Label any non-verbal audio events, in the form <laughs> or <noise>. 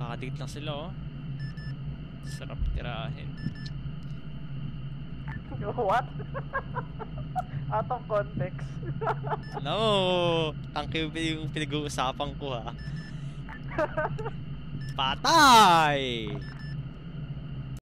Kakadikit lang sila oh. Sarap tirahin. What? <laughs> Out of context. No! Ang yung yung pinag-uusapan ko ha. <laughs> Patay!